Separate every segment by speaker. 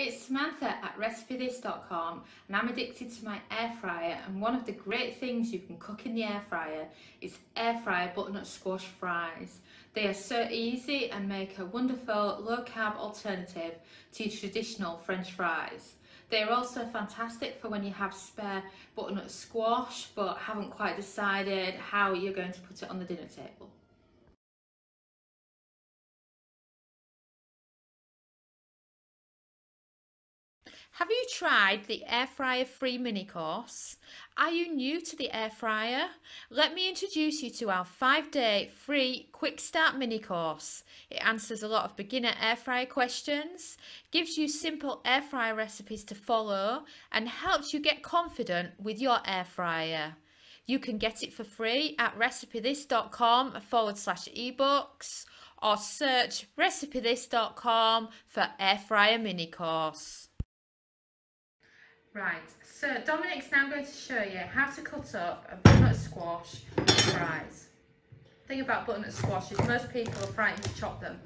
Speaker 1: it's Samantha at recipethis.com and I'm addicted to my air fryer and one of the great things you can cook in the air fryer is air fryer butternut squash fries. They are so easy and make a wonderful low carb alternative to traditional french fries. They are also fantastic for when you have spare butternut squash but haven't quite decided how you're going to put it on the dinner table. Have you tried the air fryer free mini course? Are you new to the air fryer? Let me introduce you to our five day free quick start mini course. It answers a lot of beginner air fryer questions, gives you simple air fryer recipes to follow, and helps you get confident with your air fryer. You can get it for free at recipethis.com forward slash ebooks or search recipethis.com for air fryer mini course. Right, so Dominic's now going to show you how to cut up a butternut squash fries. The thing about butternut squash is most people are frightened to chop them.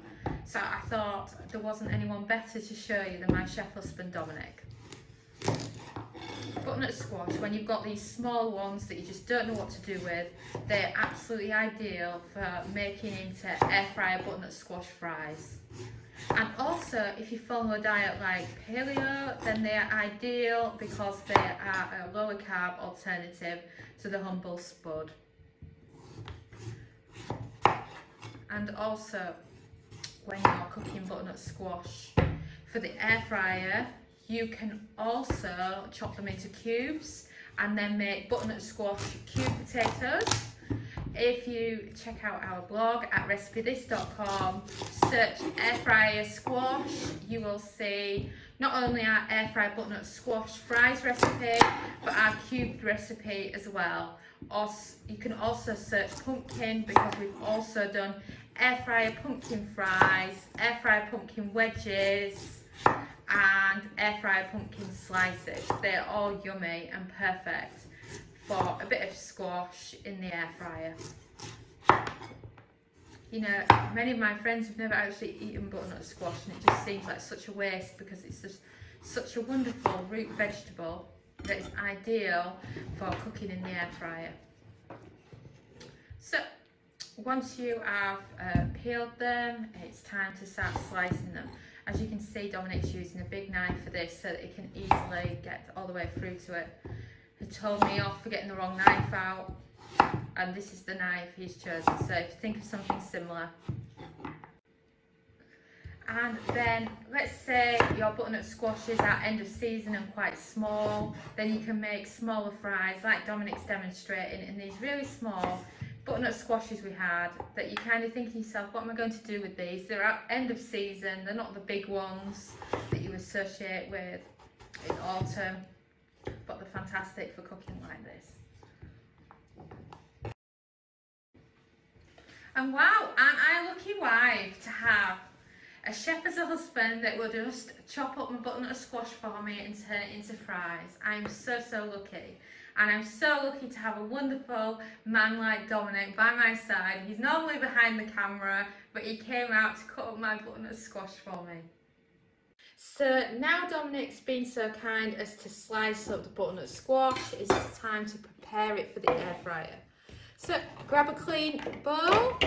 Speaker 1: So I thought there wasn't anyone better to show you than my chef husband Dominic. Butternut squash, when you've got these small ones that you just don't know what to do with, they're absolutely ideal for making into air fryer butternut squash fries. And also, if you follow a diet like paleo, then they are ideal because they are a lower carb alternative to the humble spud. And also, when you're cooking butternut squash for the air fryer, you can also chop them into cubes and then make butternut squash cube potatoes if you check out our blog at recipethis.com, search air fryer squash, you will see not only our air fry butternut squash fries recipe, but our cubed recipe as well. Or you can also search pumpkin because we've also done air fryer pumpkin fries, air fryer pumpkin wedges, and air fryer pumpkin slices. They're all yummy and perfect for a bit of squash in the air fryer. You know, many of my friends have never actually eaten butternut squash and it just seems like such a waste because it's just such a wonderful root vegetable that is ideal for cooking in the air fryer. So, once you have uh, peeled them, it's time to start slicing them. As you can see, Dominic's using a big knife for this so that it can easily get all the way through to it told me off for getting the wrong knife out and this is the knife he's chosen so if you think of something similar. And then let's say your butternut squashes are end of season and quite small then you can make smaller fries like Dominic's demonstrating in these really small butternut squashes we had that you kind of think to yourself what am I going to do with these? They're at end of season they're not the big ones that you associate with in autumn but they're fantastic for cooking like this. And wow, aren't I a lucky wife to have a chef as a husband that will just chop up my butternut squash for me and turn it into fries. I'm so, so lucky. And I'm so lucky to have a wonderful man like Dominic by my side. He's normally behind the camera, but he came out to cut up my butternut squash for me. So now Dominic's been so kind as to slice up the butternut squash, it's time to prepare it for the air fryer. So grab a clean bowl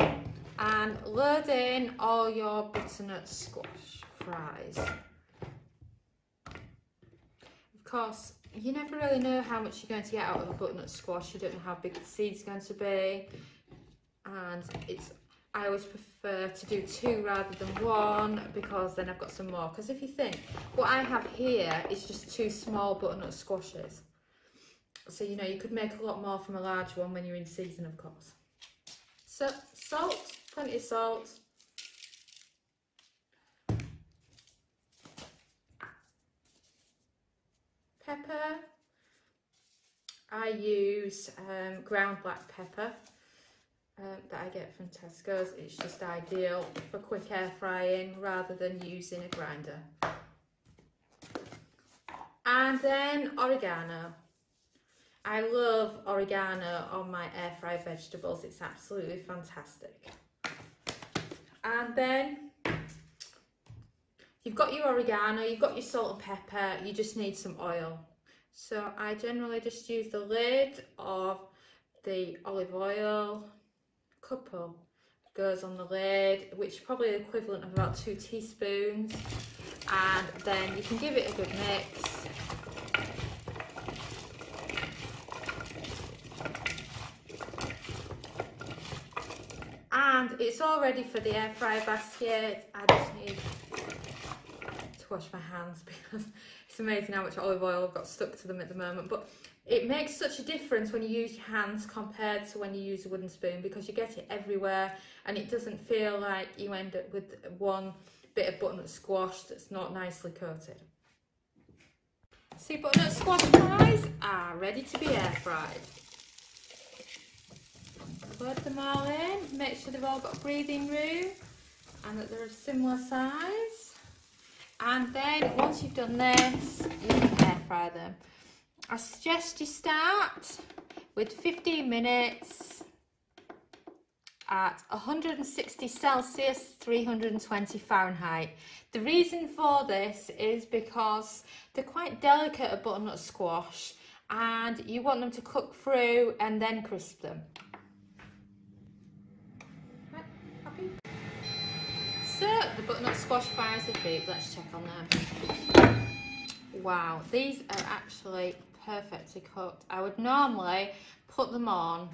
Speaker 1: and load in all your butternut squash fries. Of course, you never really know how much you're going to get out of a butternut squash. You don't know how big the seed's going to be. And it's I always prefer to do two rather than one because then I've got some more. Because if you think, what I have here is just two small butternut squashes. So, you know, you could make a lot more from a large one when you're in season, of course. So, salt, plenty of salt. Pepper. I use um, ground black pepper um, that I get from Tesco's. It's just ideal for quick air frying rather than using a grinder. And then oregano. I love oregano on my air fried vegetables. It's absolutely fantastic. And then You've got your oregano, you've got your salt and pepper, you just need some oil. So I generally just use the lid of the olive oil, couple goes on the lid, which is probably the equivalent of about two teaspoons. And then you can give it a good mix. And it's all ready for the air fryer basket. I just need to wash my hands because it's amazing how much olive oil got stuck to them at the moment. But it makes such a difference when you use your hands compared to when you use a wooden spoon because you get it everywhere and it doesn't feel like you end up with one bit of butternut squash that's not nicely coated. See, butternut squash fries are ready to be air fried. Load them all in, make sure they've all got breathing room and that they're a similar size. And then once you've done this, you can air fry them. I suggest you start with 15 minutes at 160 Celsius, 320 Fahrenheit. The reason for this is because they're quite delicate at butternut squash and you want them to cook through and then crisp them. So the butternut squash fries are baked. Let's check on them. Wow, these are actually perfectly cooked. I would normally put them on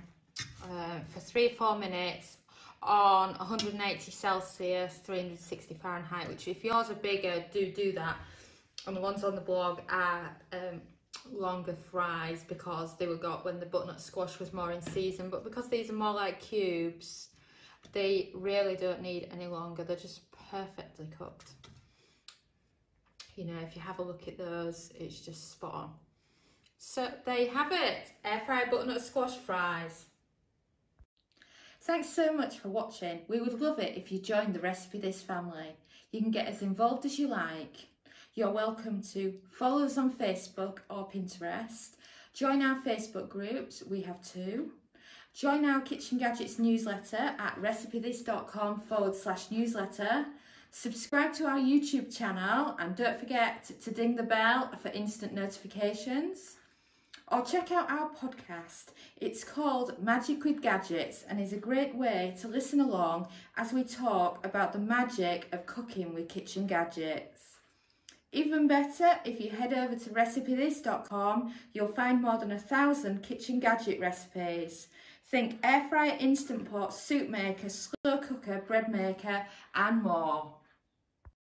Speaker 1: uh, for three or four minutes on 180 Celsius, 360 Fahrenheit, which if yours are bigger, do do that. And the ones on the blog are um, longer fries because they were got when the butternut squash was more in season. But because these are more like cubes, they really don't need any longer. They're just perfectly cooked. You know, if you have a look at those, it's just spot on. So there you have it, air fry butternut squash fries. Thanks so much for watching. We would love it if you joined the Recipe This family. You can get as involved as you like. You're welcome to follow us on Facebook or Pinterest. Join our Facebook groups, we have two. Join our Kitchen Gadgets newsletter at recipethis.com forward slash newsletter. Subscribe to our YouTube channel and don't forget to ding the bell for instant notifications or check out our podcast. It's called Magic with Gadgets and is a great way to listen along as we talk about the magic of cooking with kitchen gadgets. Even better, if you head over to recipethis.com, you'll find more than a thousand kitchen gadget recipes. Think air fryer, instant pot, soup maker, slow cooker, bread maker, and more.